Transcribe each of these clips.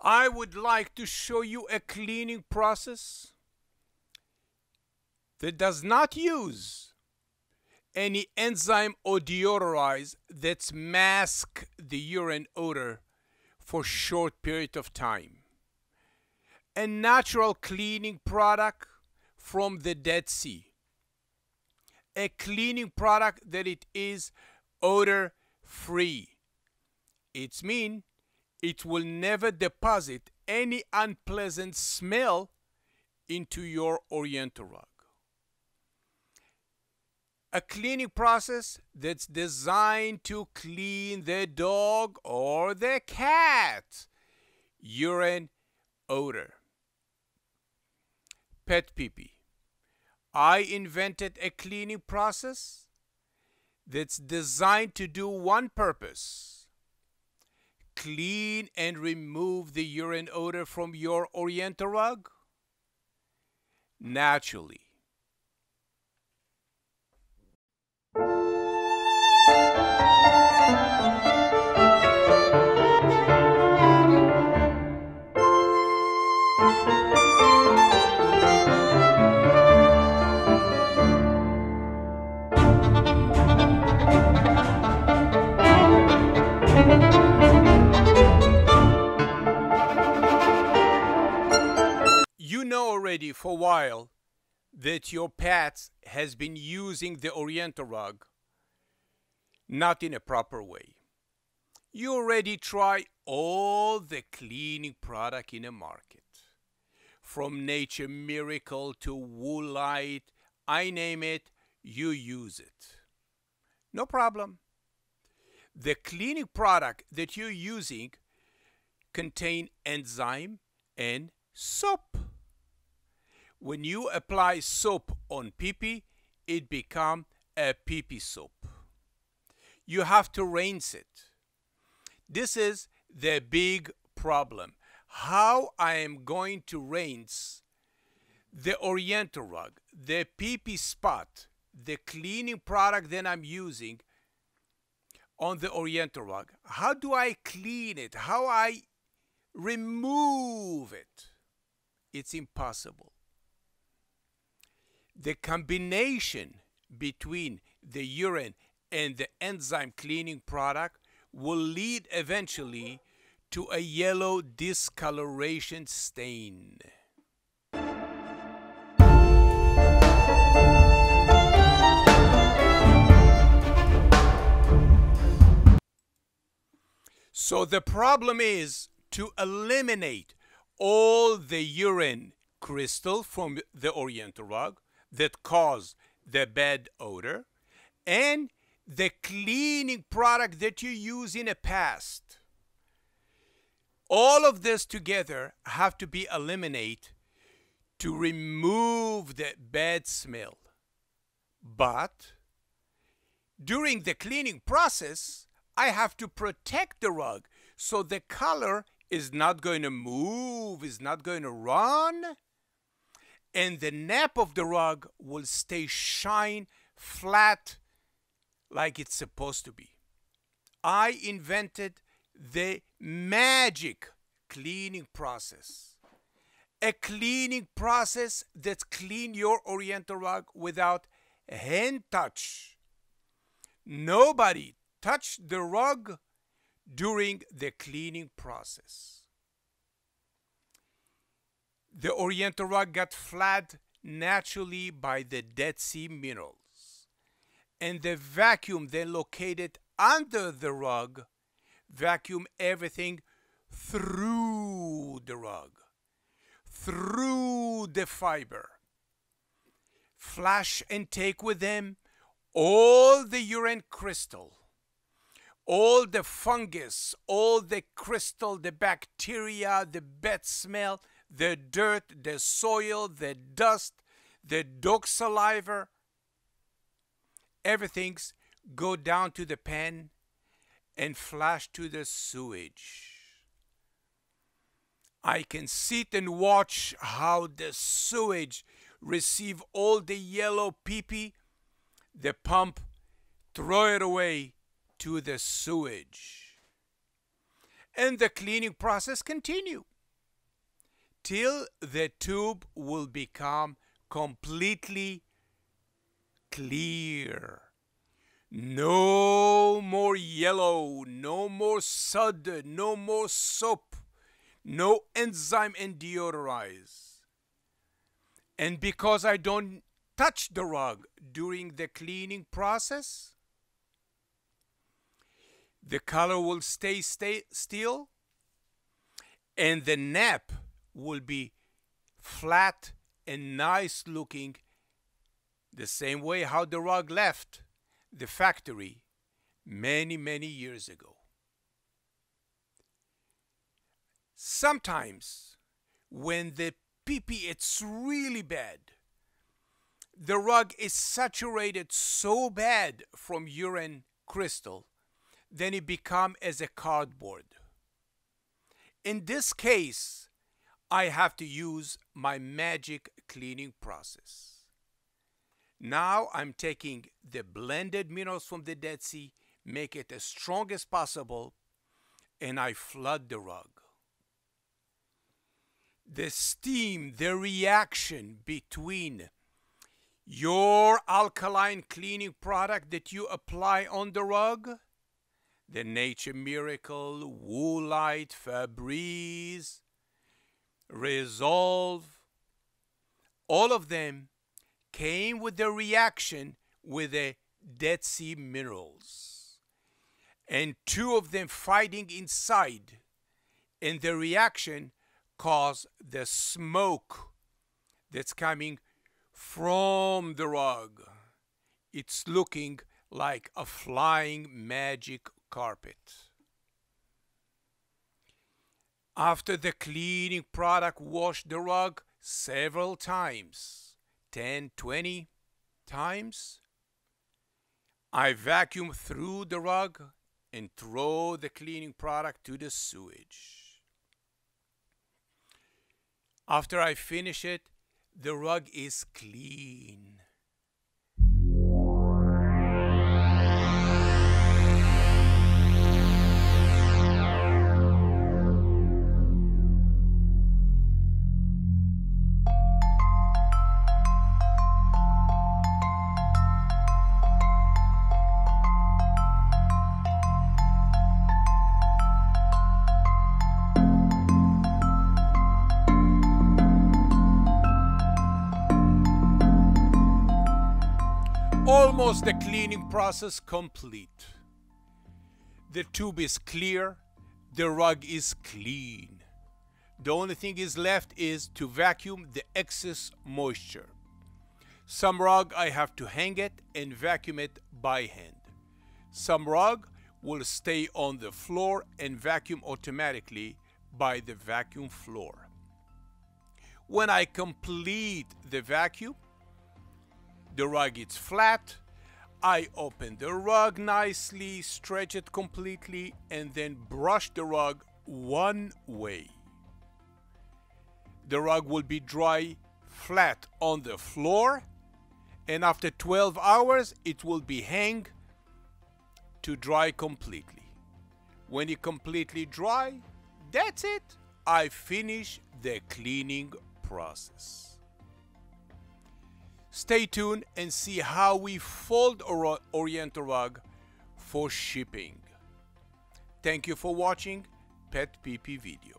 I would like to show you a cleaning process that does not use any enzyme or deodorize that mask the urine odor for short period of time. A natural cleaning product from the Dead Sea. A cleaning product that it is odor free. It's mean it will never deposit any unpleasant smell into your oriental rug. A cleaning process that's designed to clean the dog or the cat urine odor. PetPeePee. I invented a cleaning process that's designed to do one purpose clean and remove the urine odor from your oriental rug naturally. Already for a while that your pet has been using the oriental rug not in a proper way. You already try all the cleaning product in the market. From Nature Miracle to Woolite, I name it, you use it. No problem. The cleaning product that you're using contain enzyme and soap. When you apply soap on pee-pee, it become a pee-pee soap. You have to rinse it. This is the big problem. How I am going to rinse the oriental rug, the pee-pee spot, the cleaning product that I'm using on the oriental rug. How do I clean it? How I remove it? It's impossible. The combination between the urine and the enzyme cleaning product will lead eventually to a yellow discoloration stain. So the problem is to eliminate all the urine crystal from the oriental rug that cause the bad odor and the cleaning product that you use in the past. All of this together have to be eliminated to remove the bad smell. But during the cleaning process, I have to protect the rug so the color is not going to move, is not going to run, and the nap of the rug will stay shine flat like it's supposed to be. I invented the magic cleaning process. A cleaning process that clean your oriental rug without hand touch. Nobody touched the rug during the cleaning process. The oriental rug got flat naturally by the Dead Sea minerals and the vacuum then located under the rug vacuum everything through the rug, through the fiber. Flash and take with them all the urine crystal, all the fungus, all the crystal, the bacteria, the bad smell, the dirt, the soil, the dust, the dog saliva, everything's go down to the pen and flash to the sewage. I can sit and watch how the sewage receive all the yellow pee-pee, the pump throw it away to the sewage. and the cleaning process continue till the tube will become completely clear. No more yellow, no more sud, no more soap, no enzyme and deodorize. And because I don't touch the rug during the cleaning process, the color will stay, stay still and the nap will be flat and nice looking the same way how the rug left the factory many many years ago. Sometimes when the pee it's really bad the rug is saturated so bad from urine crystal then it become as a cardboard. In this case I have to use my magic cleaning process. Now I'm taking the blended minerals from the Dead Sea, make it as strong as possible, and I flood the rug. The steam, the reaction between your alkaline cleaning product that you apply on the rug, the Nature Miracle, Woolite, Febreze, Resolve, all of them came with the reaction with the Dead Sea minerals. And two of them fighting inside, and the reaction caused the smoke that's coming from the rug. It's looking like a flying magic carpet. After the cleaning product washed the rug several times, 10, 20 times, I vacuum through the rug and throw the cleaning product to the sewage. After I finish it, the rug is clean. Almost the cleaning process complete. The tube is clear, the rug is clean. The only thing is left is to vacuum the excess moisture. Some rug I have to hang it and vacuum it by hand. Some rug will stay on the floor and vacuum automatically by the vacuum floor. When I complete the vacuum, the rug is flat. I open the rug nicely, stretch it completely, and then brush the rug one way. The rug will be dry flat on the floor, and after 12 hours, it will be hang to dry completely. When it completely dry, that's it. I finish the cleaning process. Stay tuned and see how we fold Oriental rug for shipping. Thank you for watching PetPeePee video.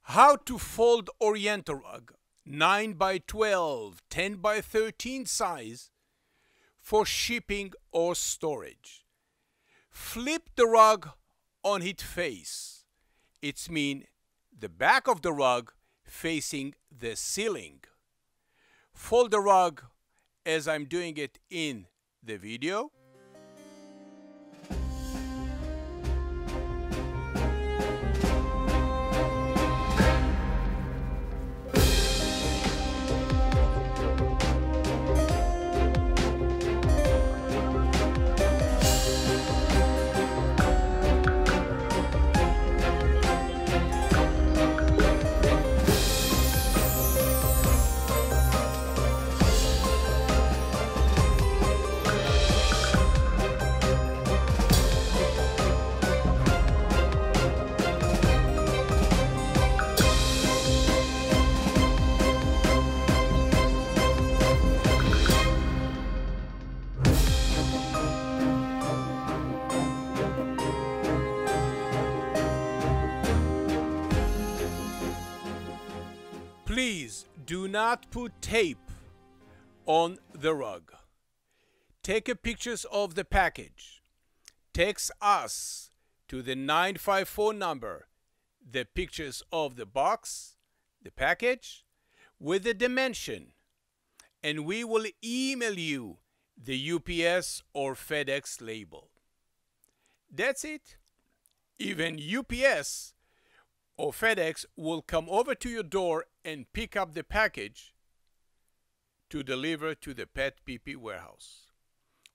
How to fold Oriental rug 9 by 12, 10 by 13 size for shipping or storage. Flip the rug on its face. It's mean the back of the rug facing the ceiling. Fold the rug as I'm doing it in the video. Do not put tape on the rug. Take a pictures of the package. Text us to the 954 number the pictures of the box, the package, with the dimension, and we will email you the UPS or FedEx label. That's it. Even UPS or FedEx will come over to your door and pick up the package to deliver to the PetPeePee warehouse.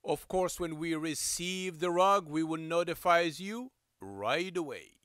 Of course, when we receive the rug, we will notify you right away.